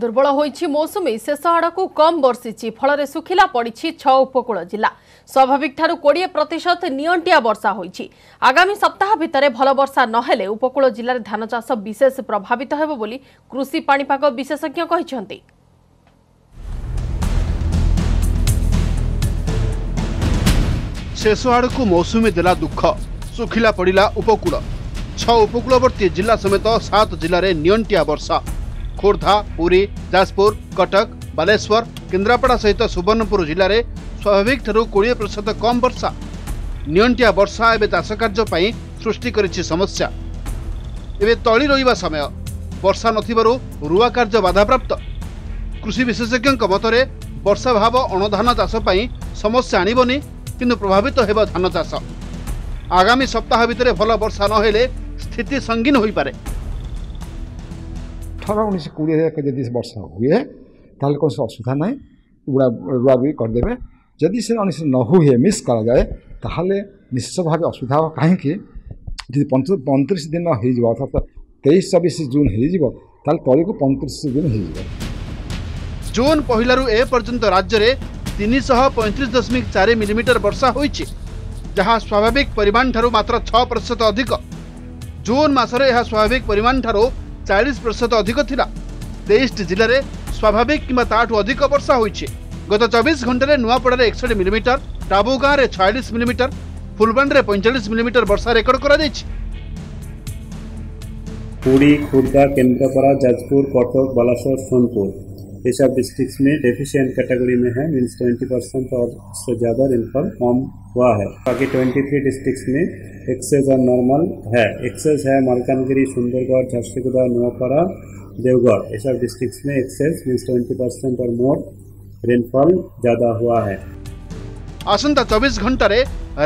দুর্বল হয়েছে মৌসুমী শেষ আড়ক কম বর্ষিছি ফলরে শুখিলা পড়ছে ছ উপকূল জেলা স্বাভাবিক ঠার কোড়িয়ে প্রতিশত নিয়ন্টিয়া বর্ষা হয়েছে আগামী সপ্তাহ ভিতরে ভাল বর্ষা নহলে উপকূল জেলার ধান চাষ বিশেষ প্রভাবিত হব বলে কৃষি পাপাগ বিশেষজ্ঞ কিন্তু শেষ আড়ক মৌসুমী দেলা দুঃখ শুখিলা পড়া উপকূল ছ উপকূলবর্তী জেলা সমেত সাত জেলার নিয়ন্টিয়া বর্ষা ଖୋର୍ଦ୍ଧା ପୁରୀ ଯାଜପୁର କଟକ ବାଲେଶ୍ୱର କେନ୍ଦ୍ରାପଡ଼ା ସହିତ ସୁବର୍ଣ୍ଣପୁର ଜିଲ୍ଲାରେ ସ୍ୱାଭାବିକଠାରୁ କୋଡ଼ିଏ ପ୍ରତିଶତ କମ୍ ବର୍ଷା ନିଅଣ୍ଟିଆ ବର୍ଷା ଏବେ ଚାଷ କାର୍ଯ୍ୟ ପାଇଁ ସୃଷ୍ଟି କରିଛି ସମସ୍ୟା ଏବେ ତଳି ରହିବା ସମୟ ବର୍ଷା ନଥିବାରୁ ରୁଆ କାର୍ଯ୍ୟ ବାଧାପ୍ରାପ୍ତ କୃଷି ବିଶେଷଜ୍ଞଙ୍କ ମତରେ ବର୍ଷାଭାବ ଅଣଧାନ ଚାଷ ପାଇଁ ସମସ୍ୟା ଆଣିବନି କିନ୍ତୁ ପ୍ରଭାବିତ ହେବ ଧାନ ଚାଷ ଆଗାମୀ ସପ୍ତାହ ଭିତରେ ଭଲ ବର୍ଷା ନହେଲେ ସ୍ଥିତି ସଙ୍ଗୀନ ହୋଇପାରେ अठर उन्नीस कोड़े एक जब वर्ष हुए तेल कौन असुविधा ना उड़ा रुआ रुई करदे जदि से उन्नीस न हुए मिस कराए जाए तो निश्चित भाव असुविधा कहीं पैंतीस दिन हो तेईस चबीस जून हो तौक पैंतीस दिन हो जून पहल एपर्तंत राज्य में तीन शह पैंतीस दशमिक चार मिलीमिटर वर्षा हो जहाँ स्वाभाविक परिमाण ठार् मात्र छ प्रतिशत अधिक जून मसरे स्वाभाविक परिमाण ठार् ଚାଳିଶ ପ୍ରତିଶତ ଅଧିକ ଥିଲା ତେଇଶଟି ଜିଲ୍ଲାରେ ସ୍ୱାଭାବିକ କିମ୍ବା ତାଠୁ ଅଧିକ ବର୍ଷା ହୋଇଛି ଗତ ଚବିଶ ଘଣ୍ଟାରେ ନୂଆପଡ଼ାରେ ଏକଷଠି ମିଲିମିଟର ଟାବୁଗାଁରେ ଛୟାଳିଶ ମିଲିମିଟର ଫୁଲବାଣୀରେ ପଇଁଚାଳିଶ ମିଲିମିଟର ବର୍ଷା ରେକର୍ଡ କରାଯାଇଛି ପୁରୀ ଖୋର୍ଦ୍ଧା କେନ୍ଦ୍ରାପଡ଼ା ଯାଜପୁର କଟକ ବାଲେଶ୍ୱର ସୋନପୁର जैसे आप डिस्ट्रिक्ट में डेफिशियंट कैटेगरी में है मीन्स ट्वेंटी परसेंट और उससे ज़्यादा रेनफॉल कम हुआ है बाकी ट्वेंटी थ्री डिस्ट्रिक्ट में एक्सेस और नॉर्मल है एक्सेस है मालकानगिरी सुंदरगढ़ झारसीगुड़ा नोपाड़ा देवगढ़ ये सब डिस्ट्रिक्ट में एक्सेस मीन्स ट्वेंटी परसेंट और मोर रेनफॉल ज़्यादा हुआ है आसंता चौबीस घंटे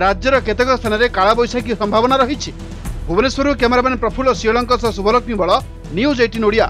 राज्य केतक स्थान में कालबैशाखी संभावना रही भुवनेश्वर कैमेरामैन प्रफुल्ल सिंहलों सुभलक्ष्मी बड़ न्यूज एटीन ओडिया